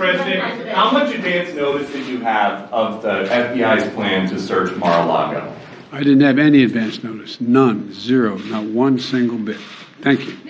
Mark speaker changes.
Speaker 1: President, how much advance notice did you have of the FBI's plan to search Mar-a-Lago?
Speaker 2: I didn't have any advance notice. None. Zero. Not one single bit. Thank you.